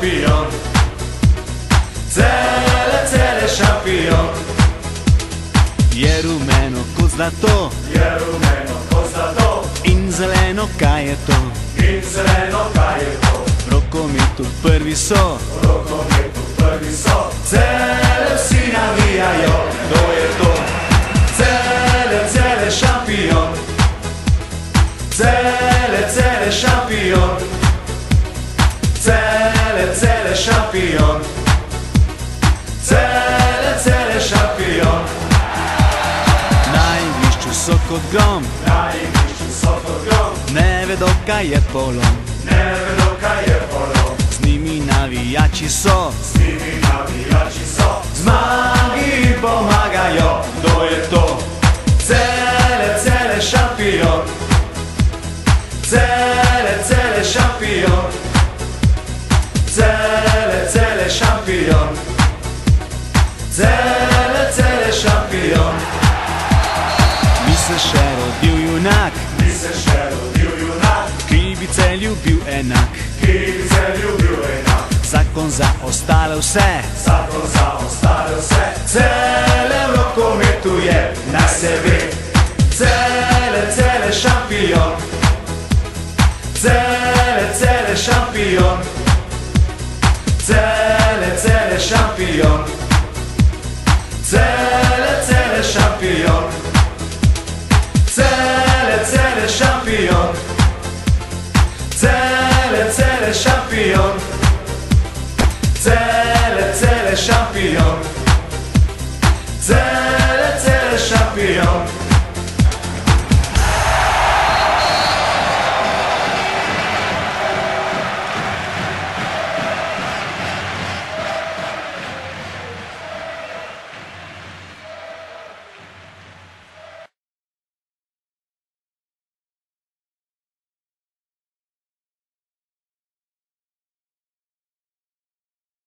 šampion. Cele, cele šampion. Je rumeno kot zlato Je rumeno kot zlato in zeleno, kaj je to? in zeleno, kaj je to. V rokometu prvi so, V rokometu prvi so. Grom, Na igrišču so kot grom, ne vedo, kaj je polom. ne vedo, kaj je polom. Z njimi navijači so, S njimi navijači so. Zmagi Zakon za ostale vse, Zakon za ostale vse. Cele v rokometu je na sebi. Cele, cele šampion. Cele, cele šampion. Cele, cele šampion. Cele, cele šampion. Cele, cele šampion. Cele, cele šampion. Cele, cele šampion. Cele,